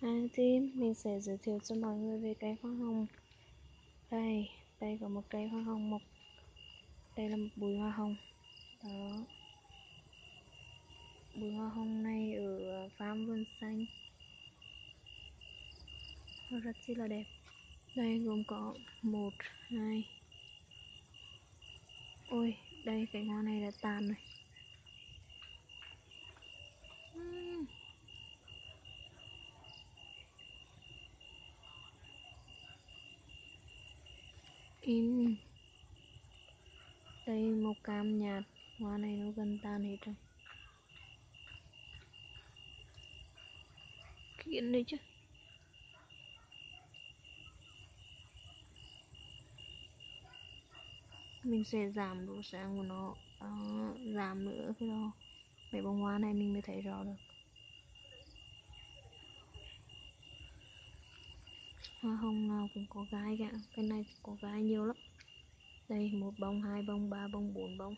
À, thì mình sẽ giới thiệu cho mọi người về cây hoa hồng. Đây đây có một cây hoa hồng mộc. Đây là một bụi hoa hồng. Đó. Bụi hoa hồng này ở ờ, farm vườn xanh. Nó rất chi là đẹp. Đây gồm có một hai. Ôi đây cái hoa này đã tàn rồi in đây màu cam nhạt. Hoa này nó gần tan hết rồi. Kiện đấy chứ. Mình sẽ giảm độ sáng của nó đó, giảm nữa cái đó. Để bông hoa này mình mới thấy rõ được. Hoa hồng nào cũng có gai cả. Cái này có gai nhiều lắm. Đây, một bông, hai bông, ba bông, bốn bông,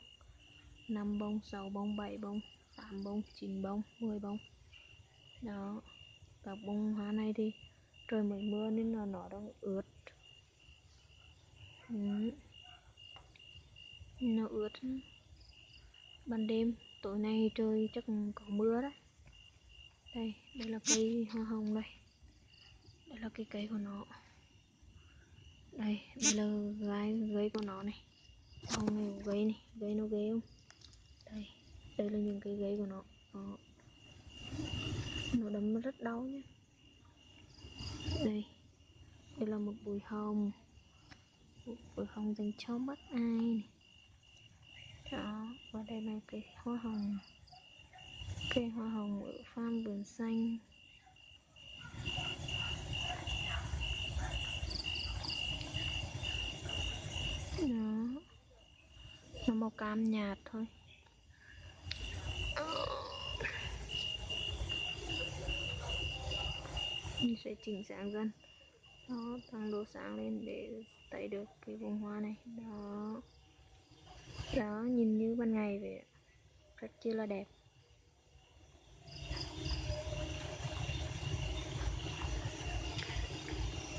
năm bông, sáu bông, bảy bông, tám bông, chín bông, mười bông. Đó. Các bông hoa này thì trời mới mưa nên là nó đang ướt. Ừ. nó ướt. Ban đêm, tối nay trời chắc có mưa đấy. Đây đây là cây hoa hồng đây đây là cái cây của nó. Đây đây là gai gây của nó này. Hồng này gây này gây nó ghê không? Đây đây là những cái gáy của nó. Đó. nó đấm rất đau nhé đây đây là một bụi hồng. Một bụi hồng dành cho mắt ai này. Đó, và đây là cái hoa hồng. Cây hoa hồng ở farm vườn xanh đó lam nhạt thôi. Mình sẽ chỉnh sáng dần đó, tăng độ sáng lên để thấy được cái vùng hoa này. Đó. Đó, nhìn như ban ngày vậy rất chưa là đẹp.